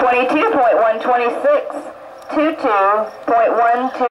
22.126, 22.12.